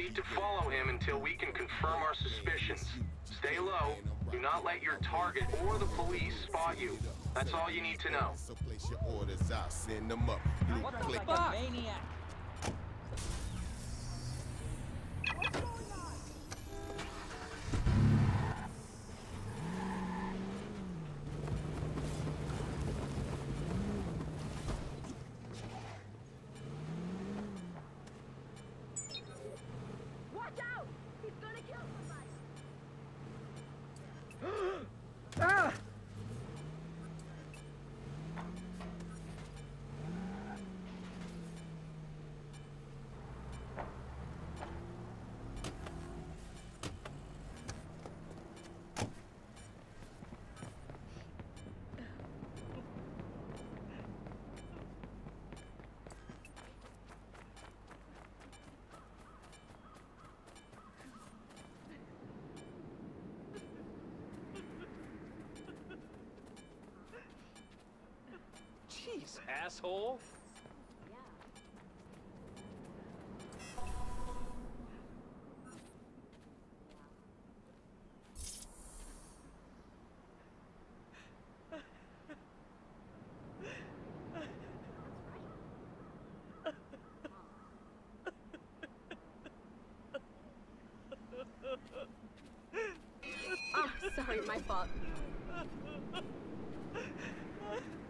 need to follow him until we can confirm our suspicions. Stay low. Do not let your target or the police spot you. That's all you need to know. So place your orders out, send them up. What the click. fuck? Jeez, asshole. Ah, sorry, my fault.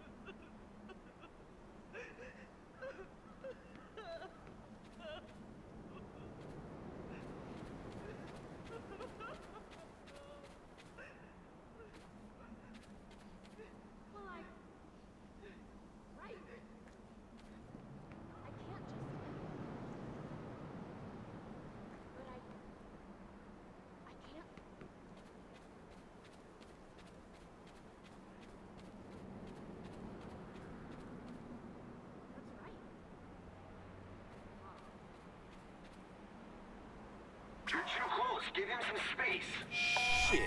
Give him some space. Shit.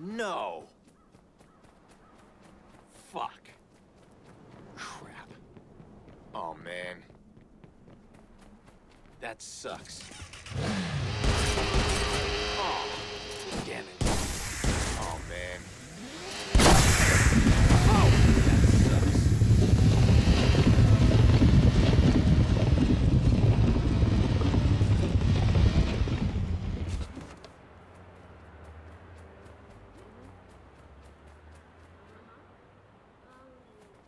No. Fuck. Crap. Oh, man. That sucks.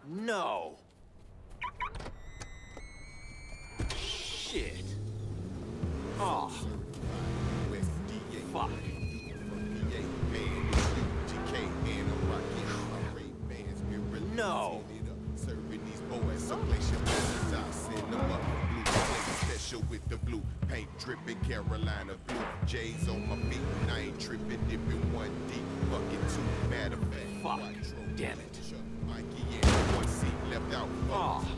No. Shit. Oh, fuck. PA, man, GK, and I'm rocking my Ray-Bans, mirror No. Serving these boys, so your orders out, send them up. Blue special with the blue paint dripping Carolina blue. J's on my feet, I ain't tripping, dipping one deep, fucking two. Matter of fact, Fuck. Damn it. Oh.